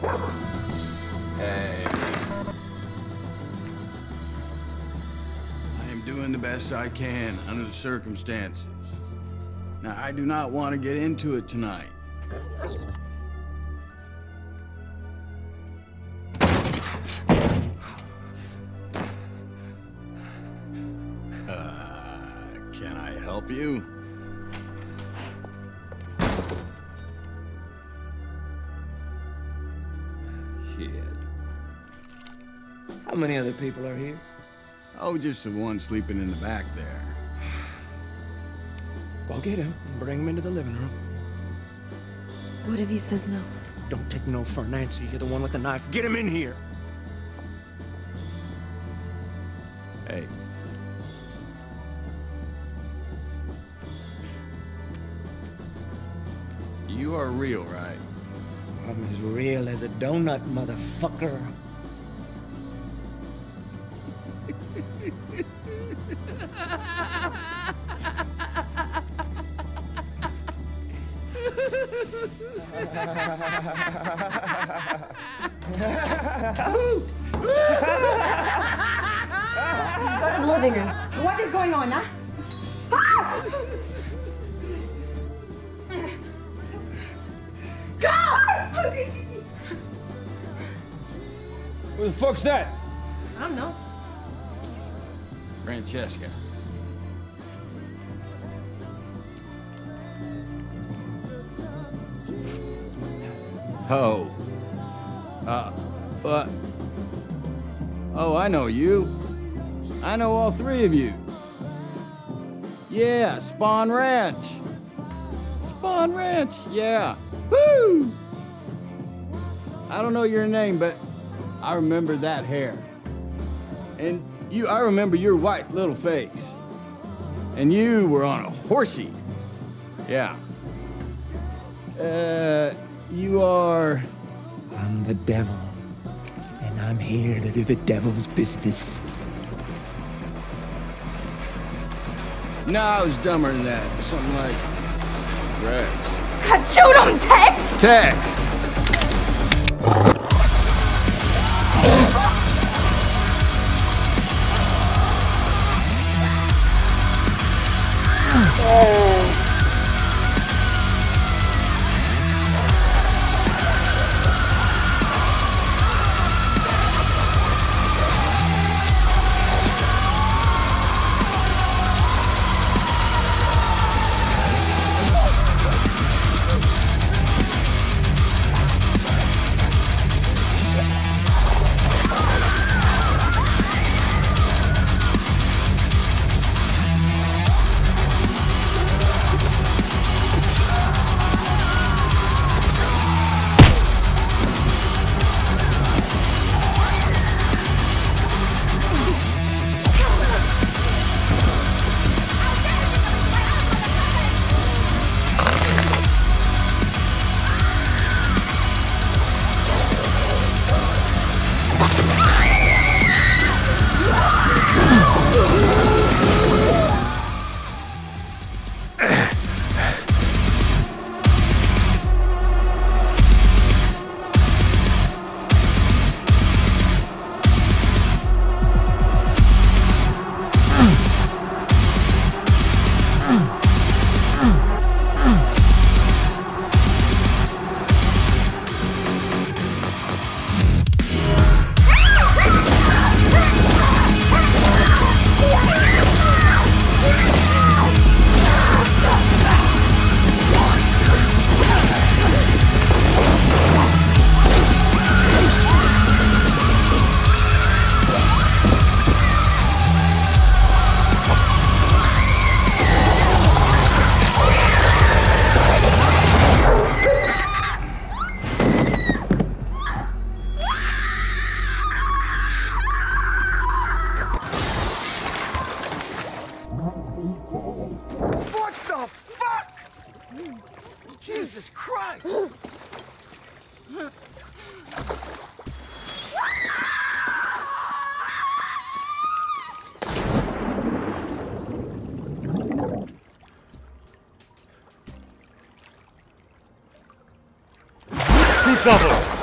Hey. I am doing the best I can under the circumstances. Now, I do not want to get into it tonight. Uh, can I help you? Shit. How many other people are here? Oh, just the one sleeping in the back there. Go get him and bring him into the living room. What if he says no? Don't take no for Nancy. You're the one with the knife. Get him in here. Hey. You are real, right? I'm as real as a donut, motherfucker. Go to the living room. What is going on, huh? Ah! Who the fuck's that? I don't know. Francesca. Oh. Uh, what? Oh, I know you. I know all three of you. Yeah, Spahn Ranch. Spahn Ranch, yeah. Woo! I don't know your name, but I remember that hair. And you, I remember your white little face. And you were on a horsey. Yeah. Uh, you are. I'm the devil. And I'm here to do the devil's business. No, I was dumber than that. Something like. Rex. God, shoot him, Tex! Tex! What the fuck? Jesus Christ! Cover.